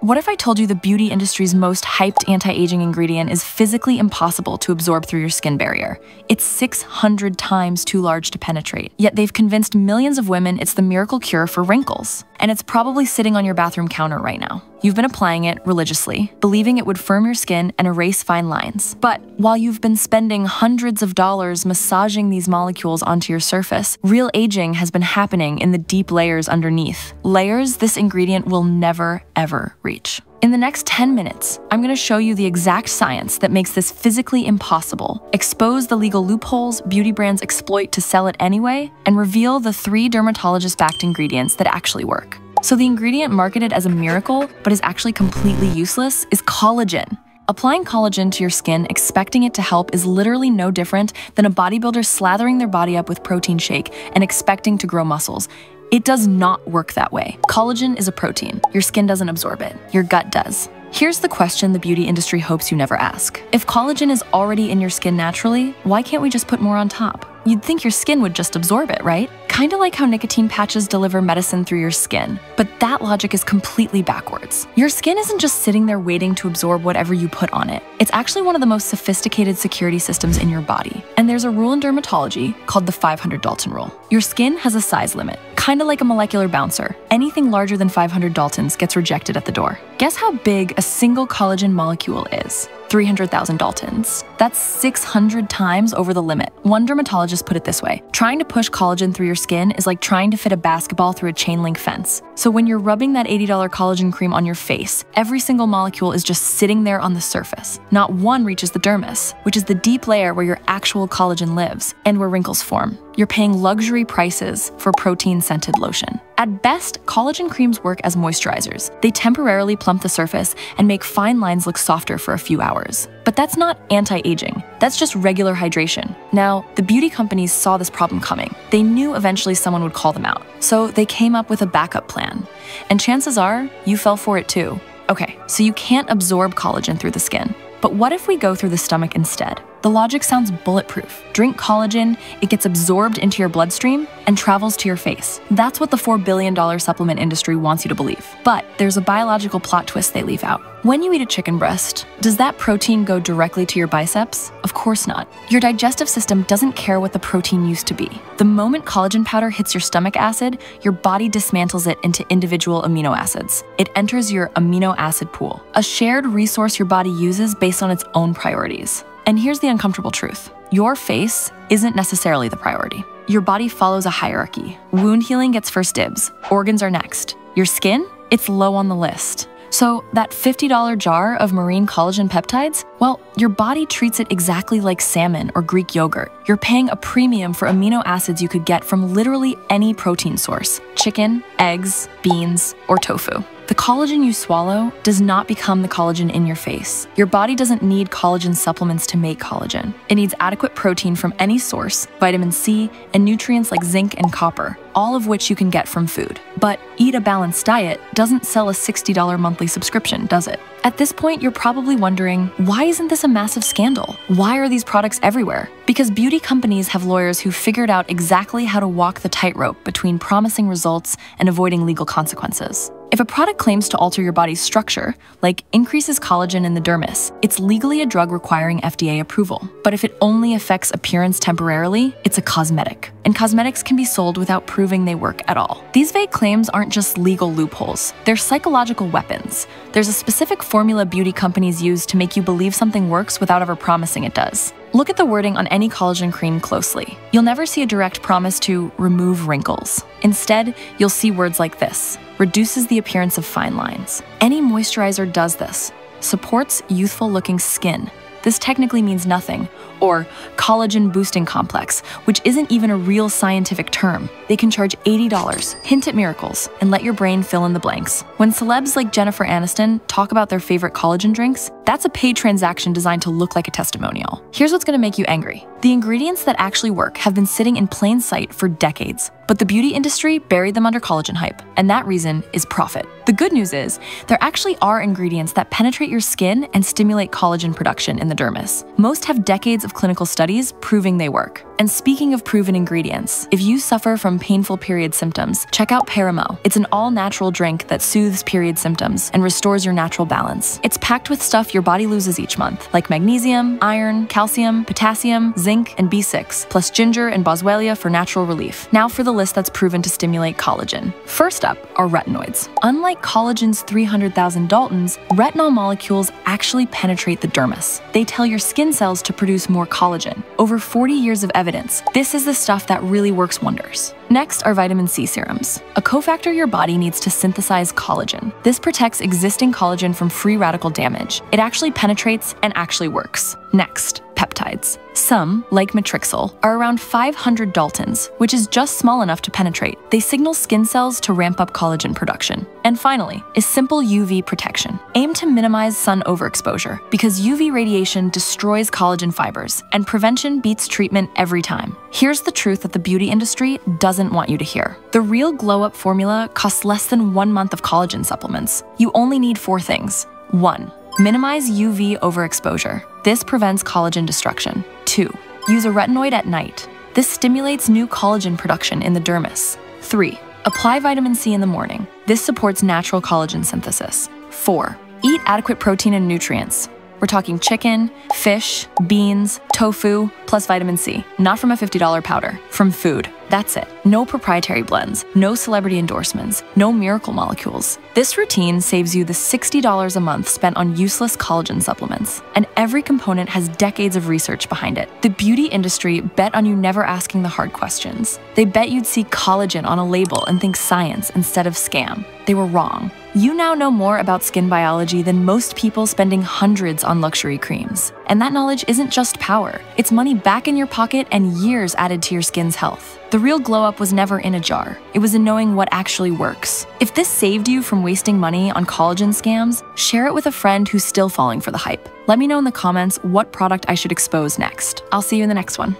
What if I told you the beauty industry's most hyped anti aging ingredient is physically impossible to absorb through your skin barrier? It's 600 times too large to penetrate. Yet they've convinced millions of women it's the miracle cure for wrinkles. And it's probably sitting on your bathroom counter right now. You've been applying it religiously, believing it would firm your skin and erase fine lines. But while you've been spending hundreds of dollars massaging these molecules onto your surface, real aging has been happening in the deep layers underneath. Layers this ingredient will never, ever reach. In the next 10 minutes, I'm going to show you the exact science that makes this physically impossible, expose the legal loopholes beauty brands exploit to sell it anyway, and reveal the three dermatologist backed ingredients that actually work. So, the ingredient marketed as a miracle, but is actually completely useless, is collagen. Applying collagen to your skin, expecting it to help, is literally no different than a bodybuilder slathering their body up with protein shake and expecting to grow muscles. It does not work that way. Collagen is a protein. Your skin doesn't absorb it, your gut does. Here's the question the beauty industry hopes you never ask. If collagen is already in your skin naturally, why can't we just put more on top? You'd think your skin would just absorb it, right? Kinda like how nicotine patches deliver medicine through your skin. But that logic is completely backwards. Your skin isn't just sitting there waiting to absorb whatever you put on it. It's actually one of the most sophisticated security systems in your body. And there's a rule in dermatology called the 500 Dalton rule. Your skin has a size limit, kinda like a molecular bouncer. Anything larger than 500 Daltons gets rejected at the door. Guess how big a single collagen molecule is? 300,000 Daltons. That's 600 times over the limit. One dermatologist put it this way trying to push collagen through your skin is like trying to fit a basketball through a chain link fence. So when you're rubbing that $80 collagen cream on your face, every single molecule is just sitting there on the surface. Not one reaches the dermis, which is the deep layer where your actual collagen lives and where wrinkles form. You're paying luxury prices for protein scented lotion. At best, collagen creams work as moisturizers. They temporarily plump the surface and make fine lines look softer for a few hours. But that's not anti aging, that's just regular hydration. Now, the beauty companies saw this problem coming. They knew eventually someone would call them out. So they came up with a backup plan. And chances are, you fell for it too. Okay, so you can't absorb collagen through the skin. But what if we go through the stomach instead? The logic sounds bulletproof. Drink collagen, it gets absorbed into your bloodstream and travels to your face. That's what the $4 billion supplement industry wants you to believe. But there's a biological plot twist they leave out. When you eat a chicken breast, does that protein go directly to your biceps? Of course not. Your digestive system doesn't care what the protein used to be. The moment collagen powder hits your stomach acid, your body dismantles it into individual amino acids. It enters your amino acid pool, a shared resource your body uses based on its own priorities. And here's the uncomfortable truth your face isn't necessarily the priority. Your body follows a hierarchy. Wound healing gets first dibs, organs are next. Your skin? It's low on the list. So, that $50 jar of marine collagen peptides, well, your body treats it exactly like salmon or Greek yogurt. You're paying a premium for amino acids you could get from literally any protein source chicken, eggs, beans, or tofu. The collagen you swallow does not become the collagen in your face. Your body doesn't need collagen supplements to make collagen. It needs adequate protein from any source, vitamin C, and nutrients like zinc and copper, all of which you can get from food. But Eat a Balanced Diet doesn't sell a $60 monthly subscription, does it? At this point, you're probably wondering why isn't this a massive scandal? Why are these products everywhere? Because beauty companies have lawyers who figured out exactly how to walk the tightrope between promising results and avoiding legal consequences. If a product claims to alter your body's structure, like increases collagen in the dermis, it's legally a drug requiring FDA approval. But if it only affects appearance temporarily, it's a cosmetic. And cosmetics can be sold without proving they work at all. These vague claims aren't just legal loopholes, they're psychological weapons. There's a specific formula beauty companies use to make you believe something works without ever promising it does. Look at the wording on any collagen cream closely. You'll never see a direct promise to remove wrinkles. Instead, you'll see words like this reduces the appearance of fine lines. Any moisturizer does this, supports youthful looking skin. This technically means nothing, or collagen boosting complex, which isn't even a real scientific term. They can charge $80, hint at miracles, and let your brain fill in the blanks. When celebs like Jennifer Aniston talk about their favorite collagen drinks, that's a paid transaction designed to look like a testimonial. Here's what's gonna make you angry. The ingredients that actually work have been sitting in plain sight for decades, but the beauty industry buried them under collagen hype, and that reason is profit. The good news is, there actually are ingredients that penetrate your skin and stimulate collagen production in the dermis. Most have decades of clinical studies proving they work. And speaking of proven ingredients, if you suffer from painful period symptoms, check out Paramo. It's an all natural drink that soothes period symptoms and restores your natural balance. It's packed with stuff your body loses each month, like magnesium, iron, calcium, potassium, zinc, and B6, plus ginger and boswellia for natural relief. Now for the list that's proven to stimulate collagen. First up are retinoids. Unlike collagen's 300,000 Daltons, retinol molecules actually penetrate the dermis. They tell your skin cells to produce more collagen. Over 40 years of evidence, this is the stuff that really works wonders. Next are vitamin C serums, a cofactor your body needs to synthesize collagen. This protects existing collagen from free radical damage. It actually penetrates and actually works. Next, peptides. Some, like Matrixyl, are around 500 Daltons, which is just small enough to penetrate. They signal skin cells to ramp up collagen production. And finally, is simple UV protection. Aim to minimize sun overexposure because UV radiation destroys collagen fibers, and prevention beats treatment every time. Here's the truth that the beauty industry doesn't want you to hear. The real Glow Up formula costs less than one month of collagen supplements. You only need four things. 1. Minimize UV overexposure. This prevents collagen destruction. 2. Use a retinoid at night. This stimulates new collagen production in the dermis. 3. Apply vitamin C in the morning. This supports natural collagen synthesis. 4. Eat adequate protein and nutrients. We're talking chicken, fish, beans, tofu, plus vitamin C. Not from a $50 powder, from food. That's it. No proprietary blends, no celebrity endorsements, no miracle molecules. This routine saves you the $60 a month spent on useless collagen supplements. And every component has decades of research behind it. The beauty industry bet on you never asking the hard questions. They bet you'd see collagen on a label and think science instead of scam. They were wrong. You now know more about skin biology than most people spending hundreds on luxury creams. And that knowledge isn't just power, it's money back in your pocket and years added to your skin's health. The real glow up was never in a jar, it was in knowing what actually works. If this saved you from wasting money on collagen scams, share it with a friend who's still falling for the hype. Let me know in the comments what product I should expose next. I'll see you in the next one.